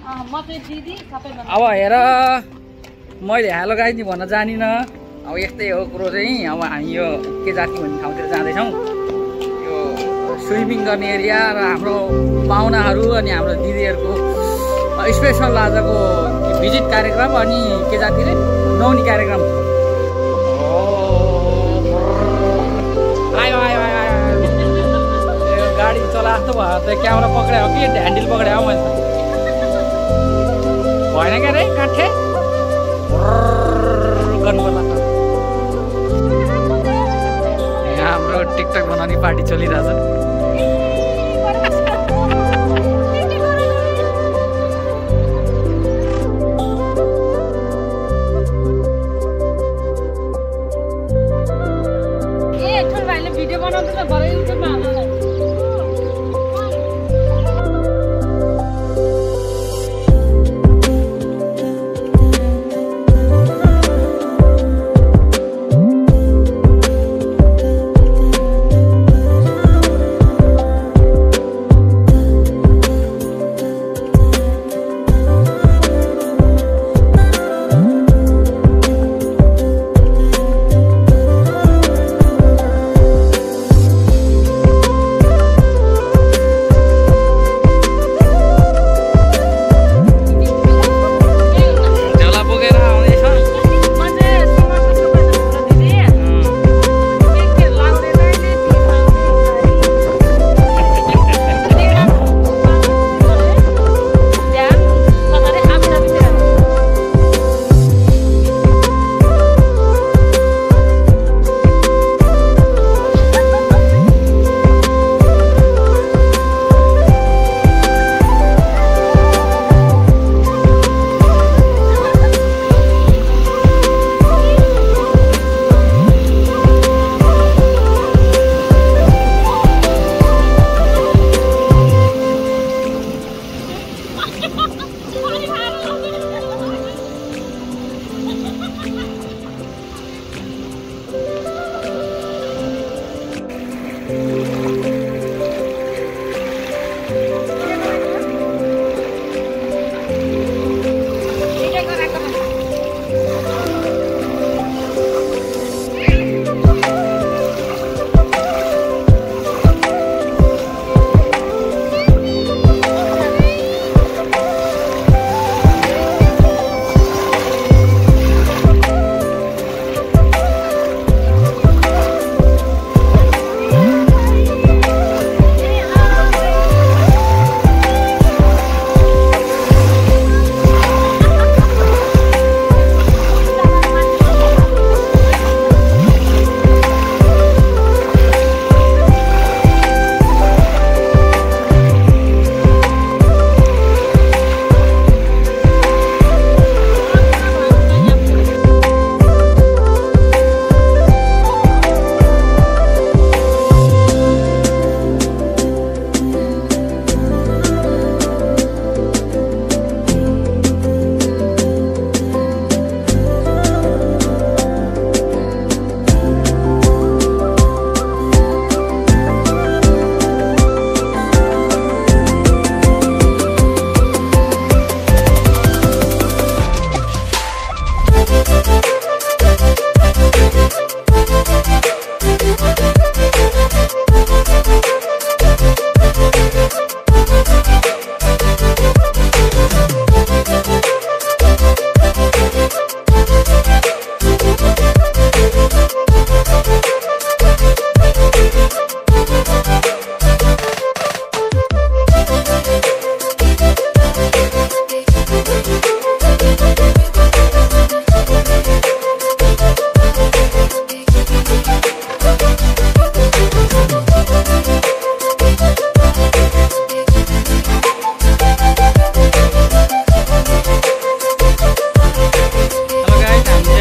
अब हेर मैले हेलो गाइदी भन्न जानिनँ। अब यस्तै हो कुरो चाहिँ। अब हामी यो के जाति भन्ने ठाउँतिर जाँदैछौँ। यो स्विमिङ गर्ने एरिया र हाम्रो पाहुनाहरू अनि हाम्रो दिदीहरूको स्पेसल आजको भिजिट कार्यक्रम अनि के जाति रे? नौनी कार्यक्रम। आयो आयो आयो गाडी चला जस्तो भयो। त क्यामेरा पक्रायो। कि ह्यान्डल पक्रायो? मैले। भएन क्या रे? काठे? गर्नु हाम्रो टिकटक बनाउने पार्टी चलिरहेछ।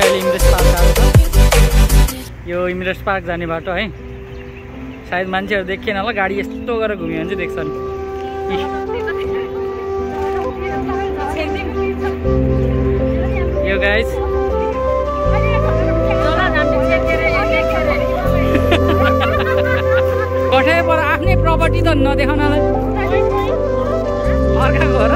अहिले इमरेस पार्क यो इमरेस पार्क जाने बाटो है। सायद मान्छेहरू देखिएन होला गाडी यस्तो गरेर घुम्यो भने चाहिँ देख्छ नि। यो गाइस कठै पर आफ्नै प्रपर्टी त नदेखाउनलाई। अर्काको हो र।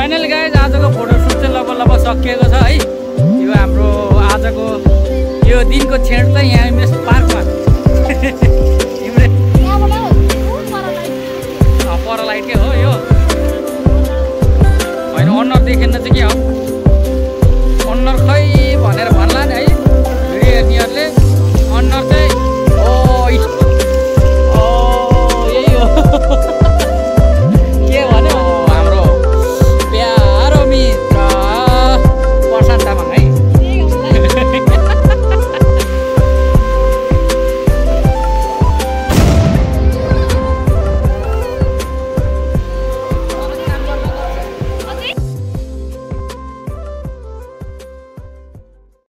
फाइनल गाइज आजको फोटोसुट चाहिँ लगभग लगभग सकिएको छ है। यो हाम्रो आजको यो दिनको छेड चाहिँ यहाँ मेस पार्कमा। पर लाइटकै हो यो? होइन अनुहार देखेन चाहिँ के हो?